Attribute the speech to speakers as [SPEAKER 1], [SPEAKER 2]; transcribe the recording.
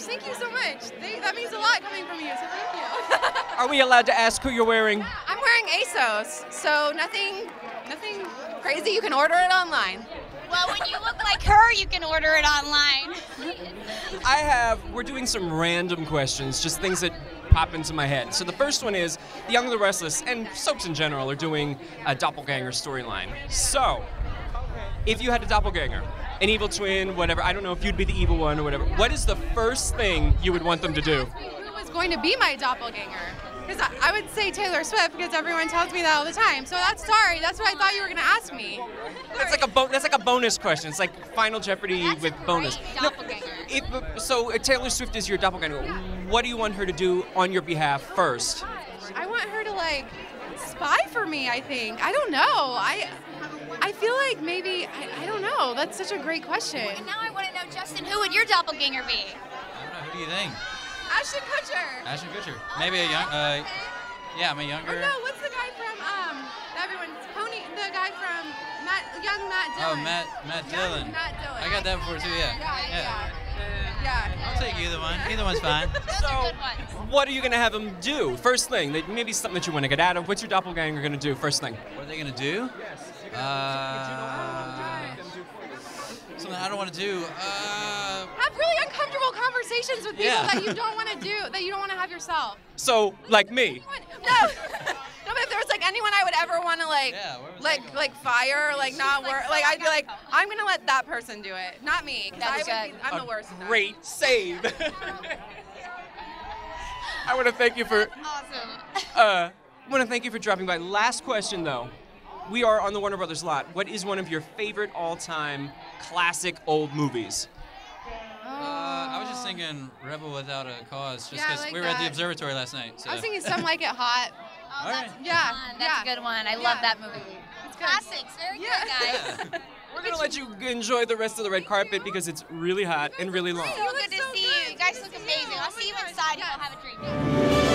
[SPEAKER 1] my gosh, thank you so much. They, that means a lot coming from you, so thank you.
[SPEAKER 2] Are we allowed to ask who you're wearing?
[SPEAKER 1] I'm wearing ASOS, so nothing, nothing crazy. You can order it online.
[SPEAKER 3] Well, when you look like her, you can order it online.
[SPEAKER 2] I have, we're doing some random questions, just things that pop into my head. So the first one is The Young and the Restless, and soaps in general, are doing a doppelganger storyline. So, if you had a doppelganger, an evil twin, whatever, I don't know if you'd be the evil one or whatever, what is the first thing you would want them to do?
[SPEAKER 1] Who was going to be my doppelganger? Because I, would say Taylor Swift because everyone tells me that all the time. So that's sorry. That's what I thought you were going to ask me.
[SPEAKER 2] That's like a bo- that's like a bonus question. It's like Final Jeopardy
[SPEAKER 3] That's
[SPEAKER 2] with bonus. No, if, so uh, Taylor Swift is your doppelganger. What do you want her to do on your behalf first?
[SPEAKER 1] I want her to like spy for me. I think. I don't know. I like maybe I, I don't know. That's such a great question.
[SPEAKER 3] And now I want to know, Justin, who would your doppelganger be?
[SPEAKER 4] I don't know. Who do you think?
[SPEAKER 1] Ashton Kutcher.
[SPEAKER 4] Ashton Kutcher. Maybe a young. Uh, yeah, I'm a
[SPEAKER 1] Or
[SPEAKER 4] younger.
[SPEAKER 1] no, what's the guy from um everyone's pony? The guy from Matt, young Matt Dillon.
[SPEAKER 4] Oh,
[SPEAKER 1] Dillon.
[SPEAKER 4] Matt Matt
[SPEAKER 1] Young
[SPEAKER 4] Dillon.
[SPEAKER 1] Matt Dillon.
[SPEAKER 4] I got that before too. Yeah.
[SPEAKER 1] Yeah, yeah, yeah.
[SPEAKER 4] I'll take either one. Either one's fine.
[SPEAKER 3] Those are good ones.
[SPEAKER 2] What are you gonna have him do? First thing, maybe something that you want to get out of. What's your doppelganger gonna do? First thing.
[SPEAKER 4] What are they gonna do? Uh, something I don't want to do. Uh,
[SPEAKER 1] Have really uncomfortable conversations with people
[SPEAKER 4] Yeah.
[SPEAKER 1] that you don't want to do, that you don't want to have yourself.
[SPEAKER 2] So, like me.
[SPEAKER 1] No, no, but if there was like anyone I would ever want to like,
[SPEAKER 4] Yeah,
[SPEAKER 1] like, like fire, like not
[SPEAKER 3] like
[SPEAKER 1] work,
[SPEAKER 3] so
[SPEAKER 1] like I'd be like. I'm gonna let that person do it, not me, because
[SPEAKER 3] That
[SPEAKER 1] I
[SPEAKER 3] was
[SPEAKER 1] would be,
[SPEAKER 3] good.
[SPEAKER 1] I'm
[SPEAKER 2] A
[SPEAKER 1] the worst. at that.
[SPEAKER 2] Great save. I want to thank you for.
[SPEAKER 3] Awesome.
[SPEAKER 2] Uh, I want to thank you for dropping by. Last question though. We are on the Warner Brothers lot. What is one of your favorite all-time classic old movies?
[SPEAKER 4] uh, I was just thinking Rebel Without a Cause, just
[SPEAKER 1] Yeah,
[SPEAKER 4] because
[SPEAKER 1] like
[SPEAKER 4] we were at the observatory last night. So.
[SPEAKER 1] I was thinking some like it hot.
[SPEAKER 3] Oh,
[SPEAKER 4] All
[SPEAKER 3] that's
[SPEAKER 4] right.
[SPEAKER 3] a good
[SPEAKER 1] Yeah,
[SPEAKER 3] one. That's
[SPEAKER 1] yeah.
[SPEAKER 3] a good one. I
[SPEAKER 1] Yeah.
[SPEAKER 3] love that movie.
[SPEAKER 1] It's good.
[SPEAKER 3] Classics. Very
[SPEAKER 1] Yeah.
[SPEAKER 3] good, guys.
[SPEAKER 2] We're gonna let you enjoy the rest of the red carpet because it's really hot and really long.
[SPEAKER 3] so good to see you. You guys look amazing. I'll see you inside and
[SPEAKER 1] yes.
[SPEAKER 3] we'll have a drink.